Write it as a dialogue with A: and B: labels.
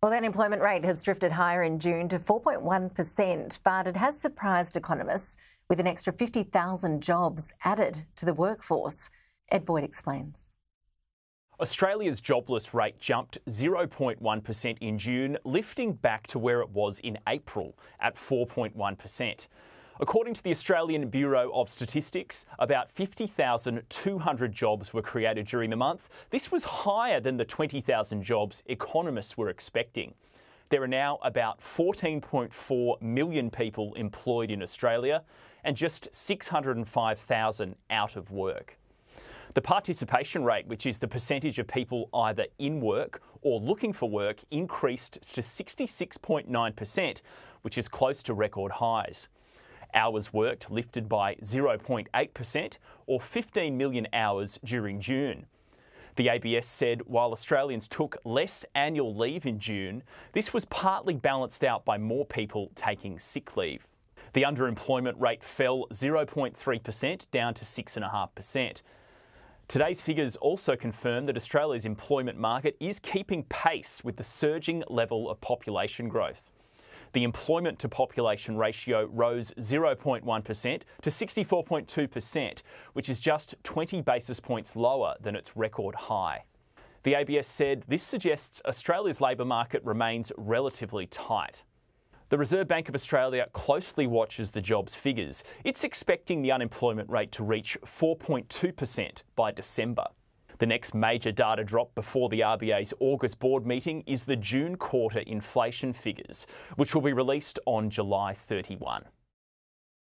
A: Well, the unemployment rate has drifted higher in June to 4.1%, but it has surprised economists with an extra 50,000 jobs added to the workforce. Ed Boyd explains.
B: Australia's jobless rate jumped 0.1% in June, lifting back to where it was in April at 4.1%. According to the Australian Bureau of Statistics, about 50,200 jobs were created during the month. This was higher than the 20,000 jobs economists were expecting. There are now about 14.4 million people employed in Australia and just 605,000 out of work. The participation rate, which is the percentage of people either in work or looking for work, increased to 66.9%, which is close to record highs. Hours worked lifted by 0.8%, or 15 million hours during June. The ABS said while Australians took less annual leave in June, this was partly balanced out by more people taking sick leave. The underemployment rate fell 0.3% down to 6.5%. Today's figures also confirm that Australia's employment market is keeping pace with the surging level of population growth. The employment to population ratio rose 0.1% to 64.2%, which is just 20 basis points lower than its record high. The ABS said this suggests Australia's labour market remains relatively tight. The Reserve Bank of Australia closely watches the jobs figures. It's expecting the unemployment rate to reach 4.2% by December. The next major data drop before the RBA's August board meeting is the June quarter inflation figures, which will be released on July 31.